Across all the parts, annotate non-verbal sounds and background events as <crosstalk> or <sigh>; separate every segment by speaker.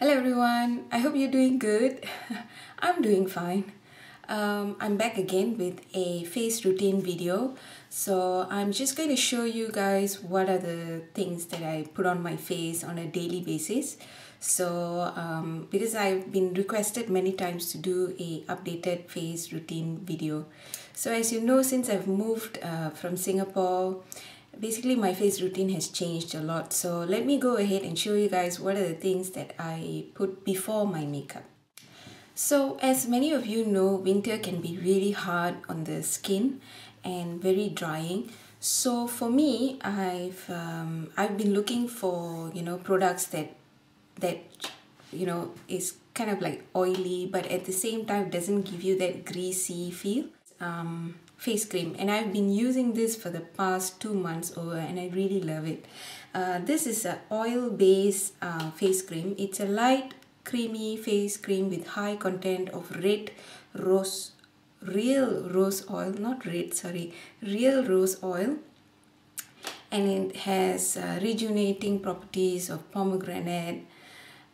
Speaker 1: Hello everyone, I hope you're doing good. <laughs> I'm doing fine. Um, I'm back again with a face routine video. So I'm just going to show you guys what are the things that I put on my face on a daily basis. So um, because I've been requested many times to do a updated face routine video. So as you know, since I've moved uh, from Singapore, basically my face routine has changed a lot. So let me go ahead and show you guys what are the things that I put before my makeup. So as many of you know winter can be really hard on the skin and very drying. So for me I've um, I've been looking for you know products that that you know is kind of like oily but at the same time doesn't give you that greasy feel. Um, face cream and I've been using this for the past two months over and I really love it. Uh, this is a oil based uh, face cream. It's a light creamy face cream with high content of red rose real rose oil not red sorry real rose oil and it has uh, rejuvenating properties of pomegranate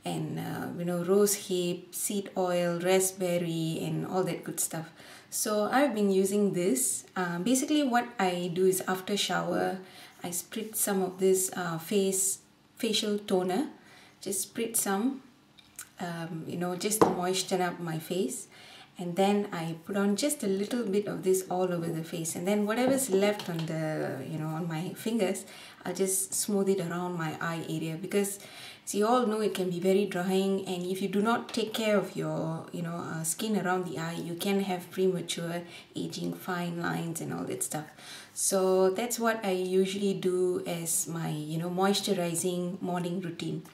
Speaker 1: and uh, you know rose hip seed oil raspberry and all that good stuff. So I've been using this. Uh, basically what I do is after shower I spritz some of this uh, face facial toner. Just spritz some um, you know just to moisten up my face. And then I put on just a little bit of this all over the face. And then whatever's left on the you know on my fingers I'll just smooth it around my eye area because as you all know it can be very drying and if you do not take care of your you know uh, skin around the eye you can have premature aging fine lines and all that stuff. So that's what I usually do as my you know moisturizing morning routine.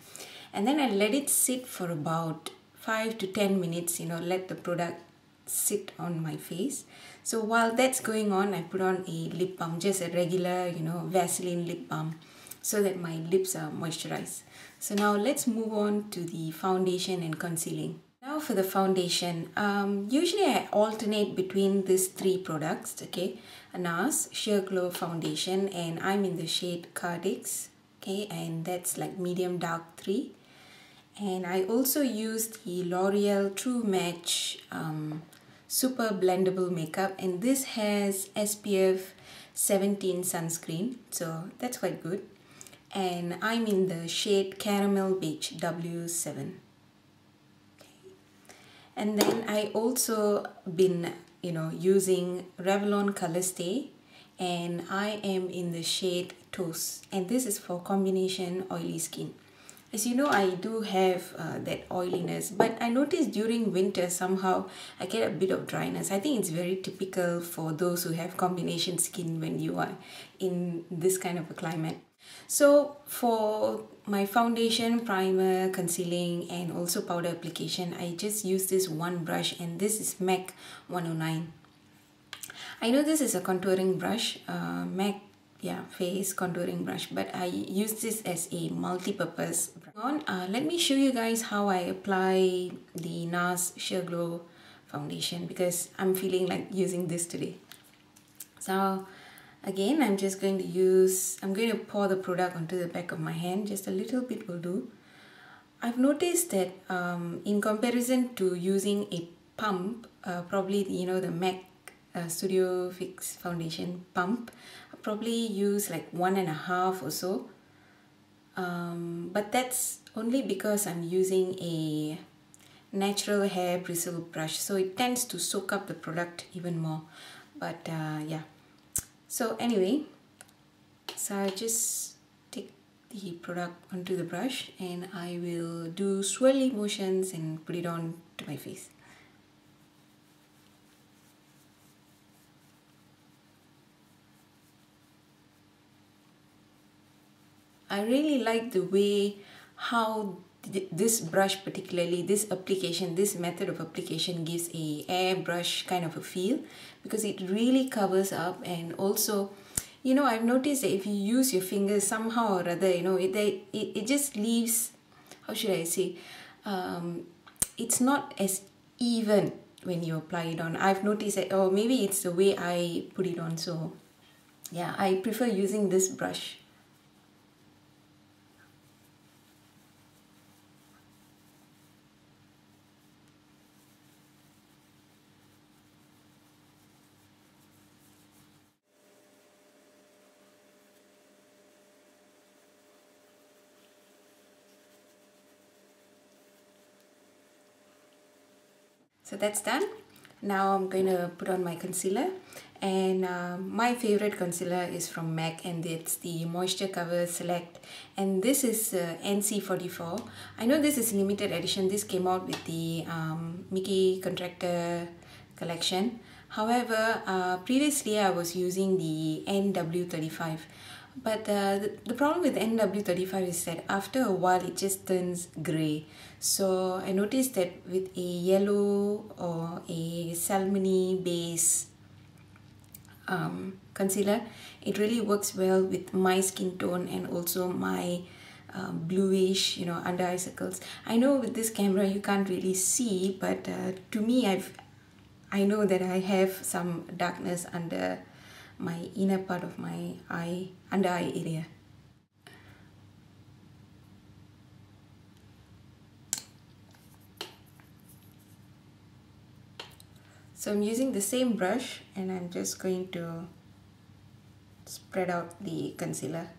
Speaker 1: And then I let it sit for about 5 to 10 minutes you know let the product sit on my face. So while that's going on I put on a lip balm just a regular you know Vaseline lip balm so that my lips are moisturized. So now let's move on to the foundation and concealing. Now for the foundation um, usually I alternate between these three products okay? NARS Sheer Glow foundation and I'm in the shade Cadiz okay? And that's like medium dark 3 and I also used the L'Oreal True Match um, super blendable makeup. And this has SPF 17 sunscreen so that's quite good and I'm in the shade caramel beige W7 okay. and then I also been you know using Revlon stay and I am in the shade toast and this is for combination oily skin. As you know I do have uh, that oiliness but I noticed during winter somehow I get a bit of dryness. I think it's very typical for those who have combination skin when you are in this kind of a climate so for my foundation primer concealing and also powder application I just use this one brush and this is MAC 109 I know this is a contouring brush uh, MAC yeah face contouring brush but I use this as a multi-purpose brush. on uh, let me show you guys how I apply the NARS Sheer Glow foundation because I'm feeling like using this today so again I'm just going to use I'm going to pour the product onto the back of my hand just a little bit will do. I've noticed that um, in comparison to using a pump uh, probably you know the MAC uh, Studio Fix foundation pump probably use like one and a half or so. Um, but that's only because I'm using a natural hair bristle brush so it tends to soak up the product even more. But uh, yeah so anyway so I just take the product onto the brush and I will do swirly motions and put it on to my face. I really like the way how this brush particularly this application this method of application gives a airbrush kind of a feel because it really covers up and also you know I've noticed that if you use your fingers somehow or other you know it it, it just leaves how should I say um, it's not as even when you apply it on. I've noticed that oh maybe it's the way I put it on so yeah I prefer using this brush so that's done. Now I'm going to put on my concealer. And uh, my favorite concealer is from MAC and it's the Moisture Cover Select. And this is uh, NC44 I know this is limited edition. This came out with the um, Mickey Contractor collection. However uh, previously I was using the NW35 but uh, the, the problem with NW35 is that after a while it just turns grey. So I noticed that with a yellow or a salmony base um, concealer, it really works well with my skin tone and also my uh, bluish, you know, under eye circles. I know with this camera you can't really see, but uh, to me, I've I know that I have some darkness under my inner part of my eye, under eye area. So I'm using the same brush and I'm just going to spread out the concealer.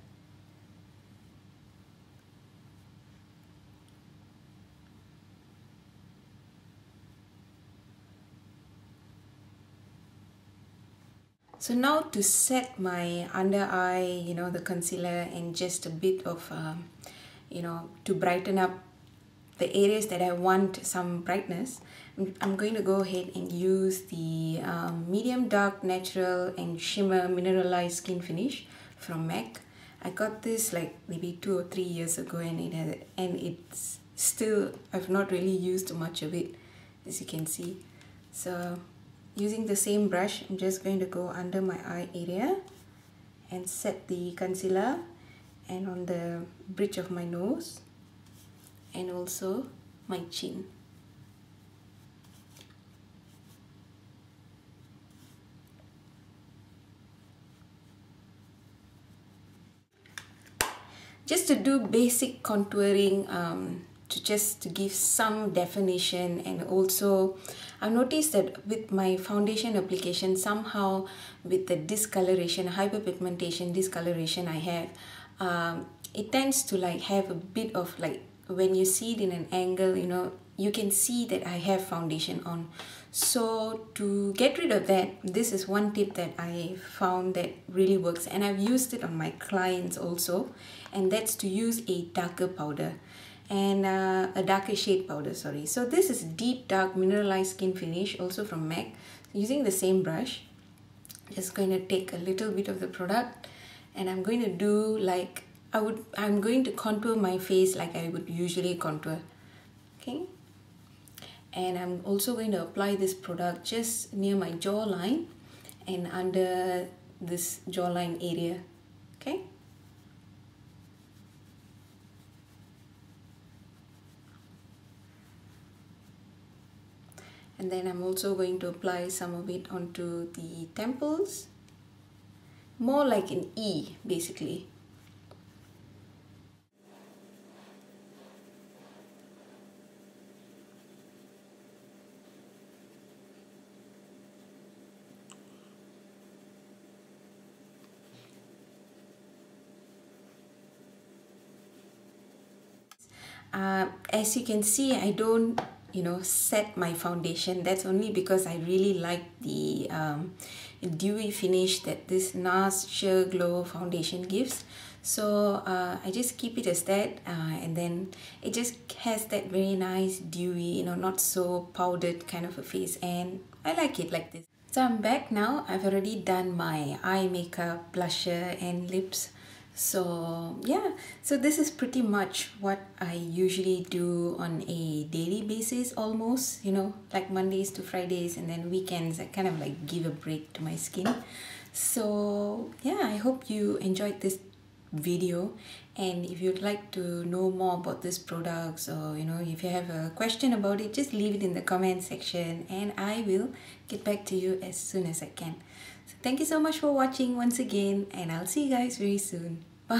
Speaker 1: So now to set my under eye, you know, the concealer and just a bit of, um, you know, to brighten up the areas that I want some brightness, I'm going to go ahead and use the um, medium dark natural and shimmer mineralized skin finish from MAC. I got this like maybe two or three years ago and it has, and it's still I've not really used much of it as you can see. So using the same brush I'm just going to go under my eye area and set the concealer and on the bridge of my nose and also my chin. Just to do basic contouring um, to just to give some definition and also I've noticed that with my foundation application somehow with the discoloration hyperpigmentation discoloration I have um, it tends to like have a bit of like when you see it in an angle you know you can see that I have foundation on. So to get rid of that this is one tip that I found that really works and I've used it on my clients also and that's to use a darker powder and uh, a darker shade powder sorry. So this is deep dark mineralized skin finish also from MAC. Using the same brush. Just going to take a little bit of the product. And I'm going to do like I would I'm going to contour my face like I would usually contour. Okay? And I'm also going to apply this product just near my jawline and under this jawline area. Okay and then I'm also going to apply some of it onto the temples. More like an E basically. Uh, as you can see I don't you know set my foundation. That's only because I really like the um, dewy finish that this NARS Sheer Glow foundation gives. So uh, I just keep it as that uh, and then it just has that very nice dewy you know not so powdered kind of a face. And I like it like this. So I'm back now. I've already done my eye makeup blusher and lips so yeah. So this is pretty much what I usually do on a daily basis almost you know like Mondays to Fridays and then weekends I kind of like give a break to my skin. So yeah I hope you enjoyed this video. And if you'd like to know more about these products or you know if you have a question about it just leave it in the comment section and I will get back to you as soon as I can thank you so much for watching once again and I'll see you guys very soon. Bye